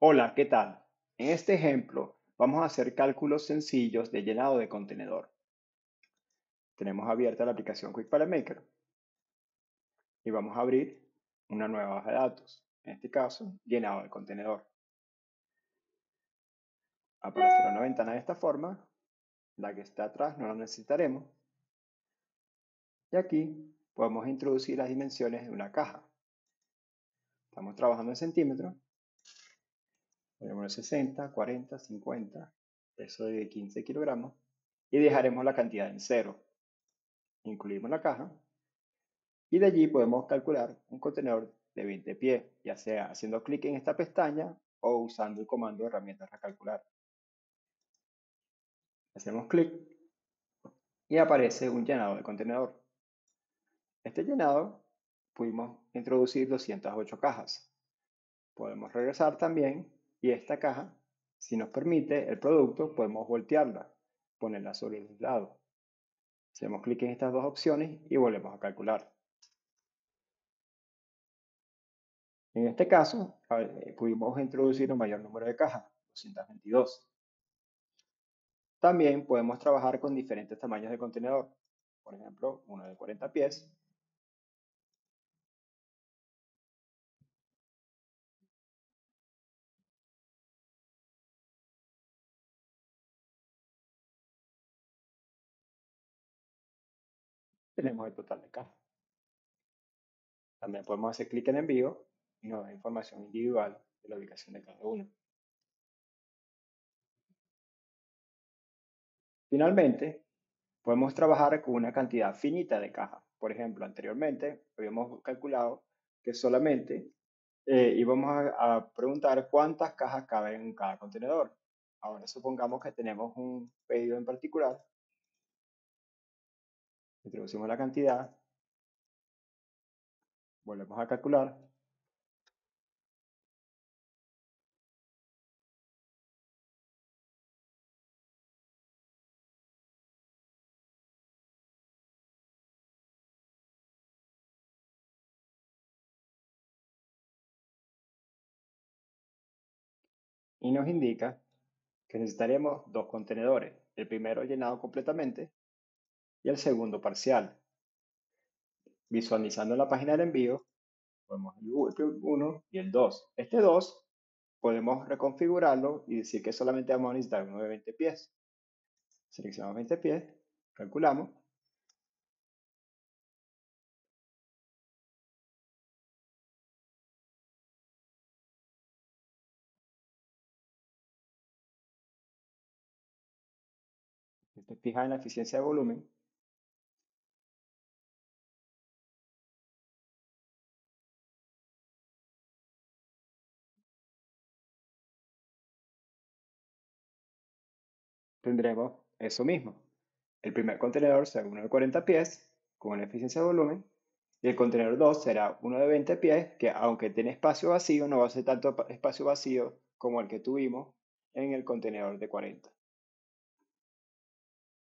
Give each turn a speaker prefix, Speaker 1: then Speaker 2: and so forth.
Speaker 1: Hola, ¿qué tal? En este ejemplo vamos a hacer cálculos sencillos de llenado de contenedor. Tenemos abierta la aplicación Quick Maker y vamos a abrir una nueva baja de datos, en este caso llenado de contenedor. Aparecerá una ventana de esta forma, la que está atrás no la necesitaremos. Y aquí podemos introducir las dimensiones de una caja. Estamos trabajando en centímetros. Ponemos 60, 40, 50, peso de 15 kilogramos. Y dejaremos la cantidad en cero. Incluimos la caja. Y de allí podemos calcular un contenedor de 20 pies, ya sea haciendo clic en esta pestaña o usando el comando de herramientas a calcular. Hacemos clic y aparece un llenado de contenedor. Este llenado pudimos introducir 208 cajas. Podemos regresar también y esta caja, si nos permite el producto, podemos voltearla, ponerla sobre el lado. Hacemos clic en estas dos opciones y volvemos a calcular. En este caso, pudimos introducir un mayor número de cajas, 222. También podemos trabajar con diferentes tamaños de contenedor. Por ejemplo, uno de 40 pies tenemos el total de caja. También podemos hacer clic en envío y nos da información individual de la ubicación de cada uno. Finalmente, podemos trabajar con una cantidad finita de cajas. Por ejemplo, anteriormente habíamos calculado que solamente eh, íbamos a, a preguntar cuántas cajas caben en cada contenedor. Ahora supongamos que tenemos un pedido en particular introducimos la cantidad, volvemos a calcular, y nos indica que necesitaremos dos contenedores, el primero llenado completamente y el segundo parcial. Visualizando la página del envío, podemos el 1 y el 2. Este 2 podemos reconfigurarlo y decir que solamente vamos a necesitar uno de 20 pies. Seleccionamos 20 pies, calculamos. Te en la eficiencia de volumen, tendremos eso mismo. El primer contenedor será uno de 40 pies con una eficiencia de volumen y el contenedor 2 será uno de 20 pies que aunque tiene espacio vacío no va a ser tanto espacio vacío como el que tuvimos en el contenedor de 40.